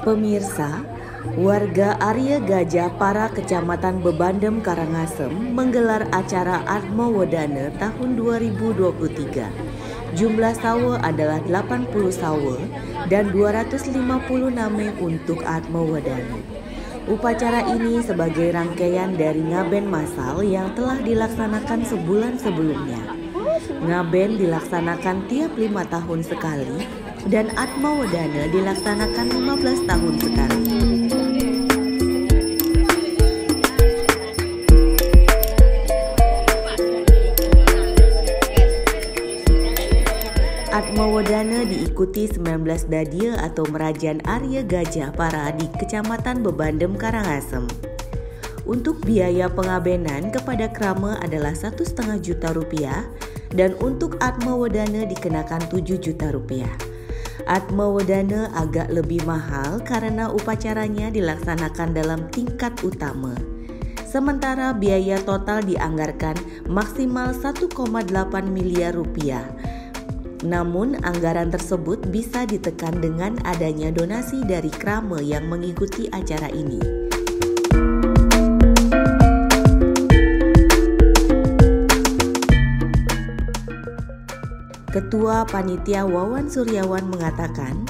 Pemirsa, warga Arya Gajah para kecamatan Bebandem Karangasem menggelar acara Atmo Wedane tahun 2023. Jumlah sawe adalah 80 sawe dan 250 name untuk Atmo Wedane. Upacara ini sebagai rangkaian dari ngaben masal yang telah dilaksanakan sebulan sebelumnya. Ngaben dilaksanakan tiap lima tahun sekali dan Atma Wedana dilaksanakan 15 tahun sekali. Atma Wedana diikuti 19 dadia atau merajan Arya Gajah Para di Kecamatan Bebandem Karangasem. Untuk biaya pengabenan kepada krama adalah satu setengah juta rupiah dan untuk Atma Wedana dikenakan 7 juta rupiah. Atma Wedana agak lebih mahal karena upacaranya dilaksanakan dalam tingkat utama. Sementara biaya total dianggarkan maksimal 1,8 miliar rupiah. Namun anggaran tersebut bisa ditekan dengan adanya donasi dari krame yang mengikuti acara ini. Ketua Panitia Wawan Suryawan mengatakan,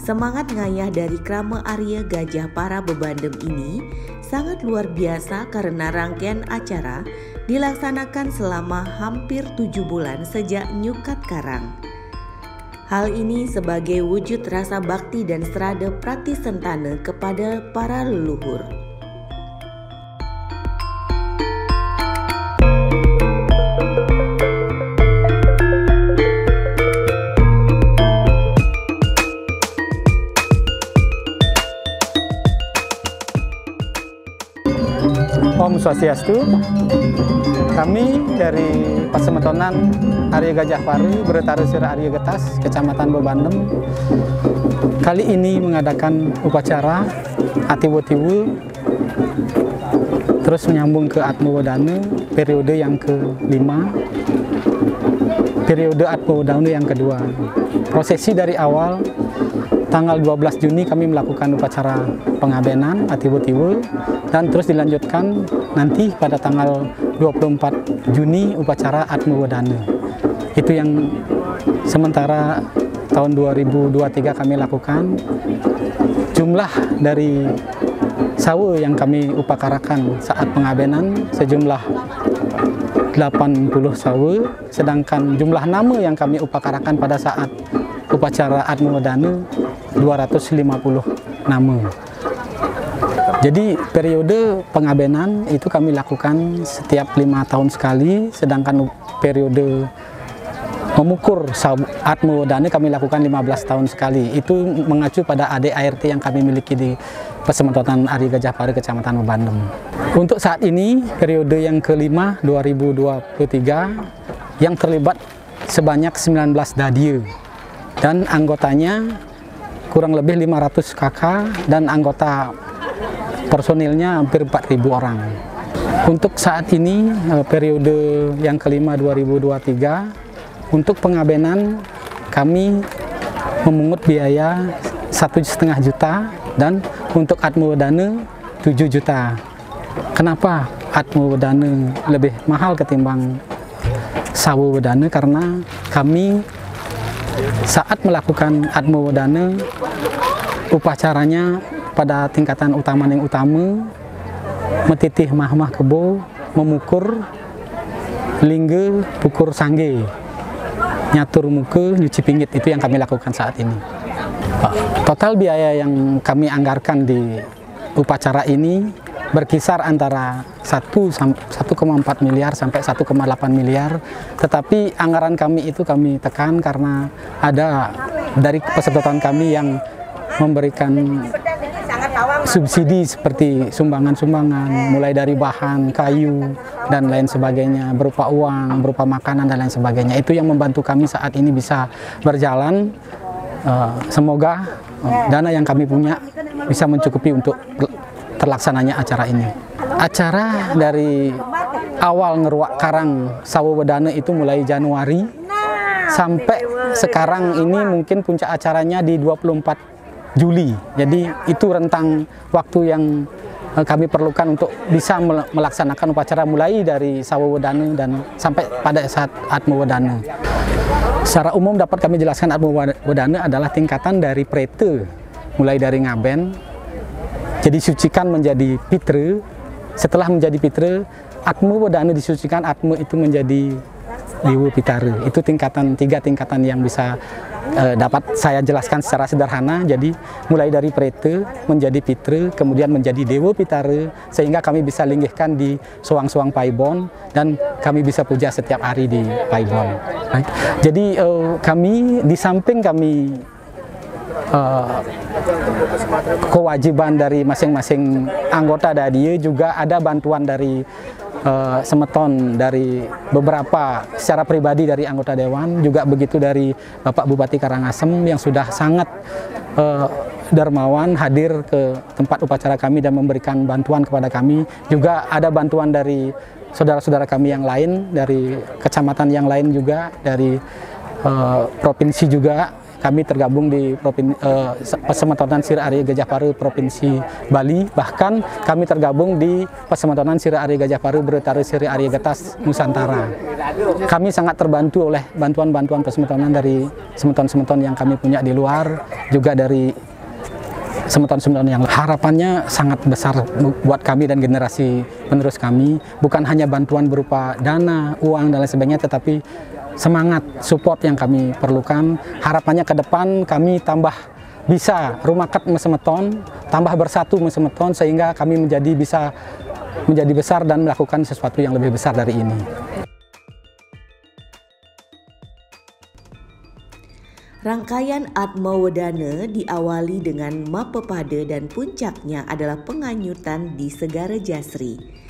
semangat ngayah dari Krama Arya Gajah Para Bebandem ini sangat luar biasa karena rangkaian acara dilaksanakan selama hampir tujuh bulan sejak Nyukat Karang. Hal ini sebagai wujud rasa bakti dan serada praktis sentane kepada para leluhur. Om Swastiastu. Kami dari Pasemetonan Arya Gajah Pari, Bertarisir Arya Getas, Kecamatan Bebandem. Kali ini mengadakan upacara Atiwu-Tiwu terus menyambung ke Atmo Wadane periode yang kelima periode Atmo Wadane yang kedua prosesi dari awal tanggal 12 Juni kami melakukan upacara pengabenan Atiwu-Tiwu dan terus dilanjutkan nanti pada tanggal 24 Juni upacara Atmo Wadana. Itu yang sementara tahun 2023 kami lakukan. Jumlah dari sawo yang kami upakarakan saat pengabenan sejumlah 80 sawo, sedangkan jumlah nama yang kami upakarakan pada saat upacara Atmo Wadana 250 nama. Jadi periode pengabenan itu kami lakukan setiap lima tahun sekali, sedangkan periode mengukur atmo dana kami lakukan 15 tahun sekali. Itu mengacu pada ADART yang kami miliki di Pesemetotan Ari Gajah Pari Kecamatan Bandung. Untuk saat ini periode yang kelima 2023 yang terlibat sebanyak 19 dadia dan anggotanya kurang lebih 500 kakak dan anggota personilnya hampir 4.000 orang. Untuk saat ini eh, periode yang kelima 2023 untuk pengabenan kami memungut biaya satu setengah juta dan untuk dana 7 juta. Kenapa atmo dana lebih mahal ketimbang sawo dana? Karena kami saat melakukan atmo dana upacaranya pada tingkatan utama yang utama metitih mahmah kebo memukur lingge pukur sangge nyatur muka nyuci pinggit itu yang kami lakukan saat ini total biaya yang kami anggarkan di upacara ini berkisar antara 1,4 miliar sampai 1,8 miliar tetapi anggaran kami itu kami tekan karena ada dari peserta kami yang memberikan subsidi seperti sumbangan-sumbangan mulai dari bahan, kayu dan lain sebagainya berupa uang, berupa makanan dan lain sebagainya. Itu yang membantu kami saat ini bisa berjalan. Uh, semoga uh, dana yang kami punya bisa mencukupi untuk terlaksananya acara ini. Acara dari awal ngeruak karang Sawo Bedana itu mulai Januari sampai sekarang ini mungkin puncak acaranya di 24 Juli. Jadi itu rentang waktu yang eh, kami perlukan untuk bisa melaksanakan upacara mulai dari Sawawedana dan sampai pada saat Atmawedana. Secara umum dapat kami jelaskan Atmawedana adalah tingkatan dari prete, mulai dari ngaben, jadi sucikan menjadi pitre, setelah menjadi pitre, Atmawedana disucikan, Atma itu menjadi Dewa Pitara. Itu tingkatan tiga tingkatan yang bisa uh, dapat saya jelaskan secara sederhana. Jadi mulai dari Prete menjadi Pitre, kemudian menjadi Dewa Pitara, sehingga kami bisa linggihkan di Suang-Suang Paibon dan kami bisa puja setiap hari di Paibon. Right? Jadi uh, kami di samping kami uh, kewajiban dari masing-masing anggota dari juga ada bantuan dari uh, semeton dari beberapa secara pribadi dari anggota dewan juga begitu dari Bapak Bupati Karangasem yang sudah sangat uh, dermawan hadir ke tempat upacara kami dan memberikan bantuan kepada kami. Juga ada bantuan dari saudara-saudara kami yang lain dari kecamatan yang lain juga dari uh, provinsi juga kami tergabung di Propin, Pasematonan Sir Arya Gajah Paru Provinsi Bali. Bahkan kami tergabung di Pasematonan Sir Arya Gajah Paru Bertaru Sir Arya Gatas Nusantara. Kami sangat terbantu oleh bantuan-bantuan pasematonan dari semeton-semeton yang kami punya di luar, juga dari semeton-semeton yang harapannya sangat besar buat kami dan generasi penerus kami bukan hanya bantuan berupa dana, uang dan lain sebagainya tetapi semangat support yang kami perlukan. Harapannya ke depan kami tambah bisa rumakat mesemeton, tambah bersatu mesemeton sehingga kami menjadi bisa menjadi besar dan melakukan sesuatu yang lebih besar dari ini. Rangkaian Atma Wedana diawali dengan Mapepada dan puncaknya adalah penganyutan di Segara Jasri.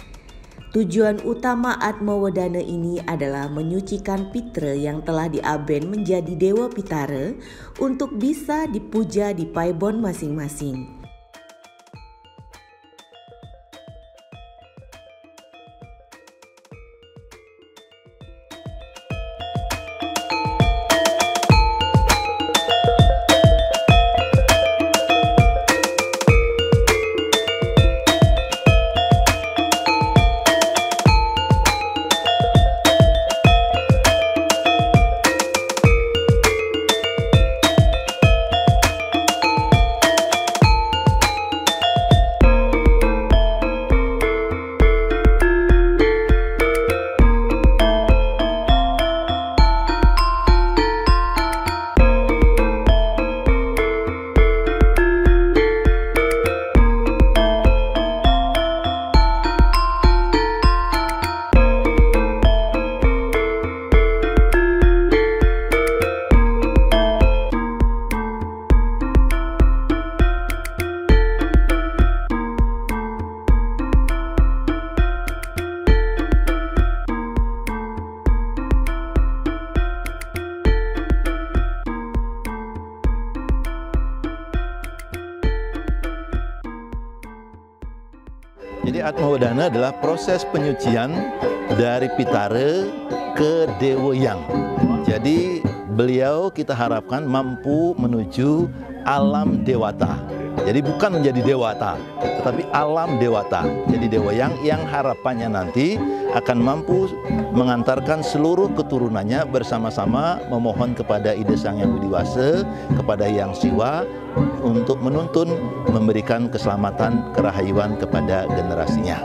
Tujuan utama Atmawedana ini adalah menyucikan Pitra yang telah diaben menjadi Dewa Pitara untuk bisa dipuja di Paibon masing-masing. Jadi Atmawadana adalah proses penyucian dari Pitare ke Dewoyang. Jadi beliau kita harapkan mampu menuju alam dewata. Jadi bukan menjadi dewata, tetapi alam dewata. Jadi dewa yang yang harapannya nanti akan mampu mengantarkan seluruh keturunannya bersama-sama memohon kepada Ide Sang Yang Widiwasa, kepada Yang Siwa untuk menuntun memberikan keselamatan kerahayuan kepada generasinya.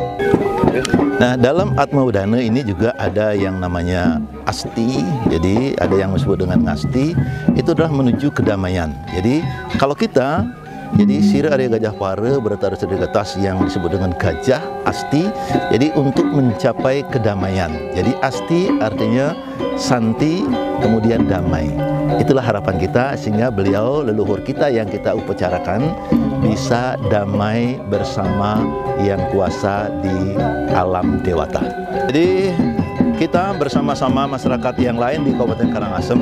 Nah, dalam Atma Udana ini juga ada yang namanya asti, jadi ada yang disebut dengan ngasti, itu adalah menuju kedamaian. Jadi kalau kita jadi sirah Arya Gajah Para bertaruh atas yang disebut dengan gajah asti. Jadi untuk mencapai kedamaian. Jadi asti artinya santi kemudian damai. Itulah harapan kita sehingga beliau leluhur kita yang kita upacarakan bisa damai bersama yang kuasa di alam dewata. Jadi kita bersama-sama masyarakat yang lain di Kabupaten Karangasem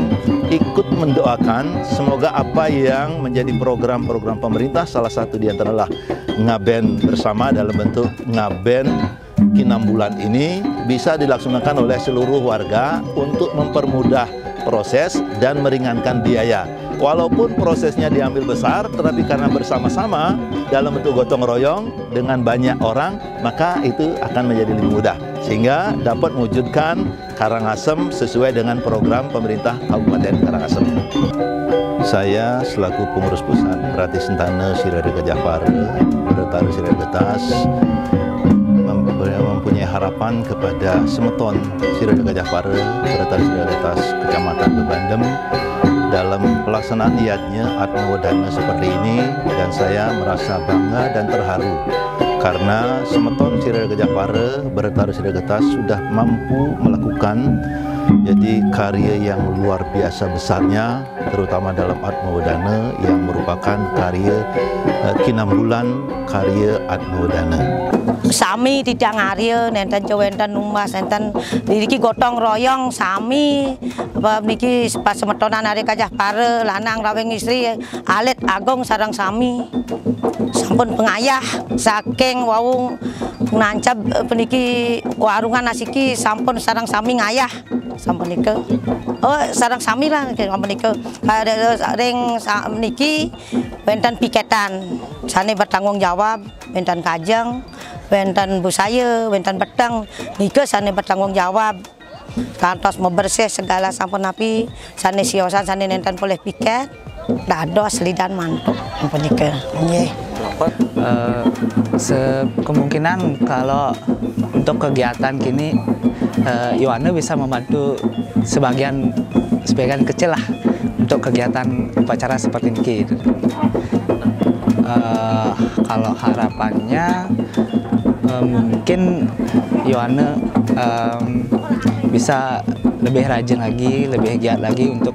ikut mendoakan semoga apa yang menjadi program-program pemerintah salah satu di antara ngaben bersama dalam bentuk ngaben kinambulan ini bisa dilaksanakan oleh seluruh warga untuk mempermudah proses dan meringankan biaya. Walaupun prosesnya diambil besar, tetapi karena bersama-sama dalam bentuk gotong royong dengan banyak orang, maka itu akan menjadi lebih mudah. Sehingga dapat mewujudkan Karangasem sesuai dengan program pemerintah Kabupaten Karangasem. Saya selaku pengurus pusat Rati Sentana Sirade Gajah Pare, Bertaruh Sirade Getas, mempunyai harapan kepada Semeton Sirade Gajah Pare, Bertaruh Sirade Getas, Kecamatan Bebandem, dalam pelaksanaan niatnya Atma Wadana seperti ini dan saya merasa bangga dan terharu. Karena Semeton Sirade Gajah Pare, Bertaruh Sirade Getas sudah mampu melakukan jadi karya yang luar biasa besarnya terutama dalam Atma Wadana yang merupakan karya uh, Kinambulan karya Atma Wadana. Sami tidak ngaria nenten cowenten umas nenten niki gotong royong sami. Niki pas semetonan hari kajah pare lanang raweng istri alit agung sarang sami. Sampun pengayah saking wau nancap peniki warungan nasiki sampun sarang sami ngayah sampun nike oh sarang sami lah sampun ada ring niki wenten piketan. Sane bertanggung jawab wenten kajang wenten busaya wenten petang nike sane bertanggung jawab. Kantos membersih segala sampun napi sane siosan sane nenten boleh piket. Dados lidan mantuk sampun nike nggih Uh, kemungkinan kalau untuk kegiatan kini uh, Yohana bisa membantu sebagian sebagian kecil lah untuk kegiatan upacara seperti ini. Uh, kalau harapannya uh, mungkin Yohana um, bisa lebih rajin lagi, lebih giat lagi untuk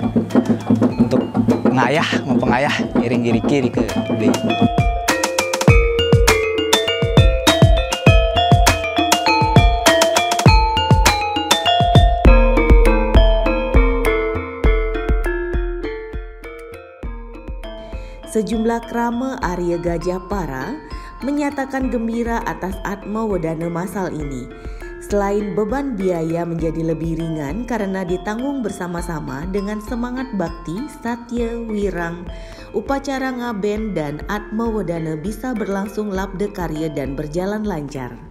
untuk ngayah, mempengayah iring-iring kiri ke Sejumlah krama Arya Gajah Para menyatakan gembira atas Atma Wedana masal ini. Selain beban biaya menjadi lebih ringan karena ditanggung bersama-sama dengan semangat bakti, satya, wirang, upacara ngaben dan Atma Wedana bisa berlangsung labde karya dan berjalan lancar.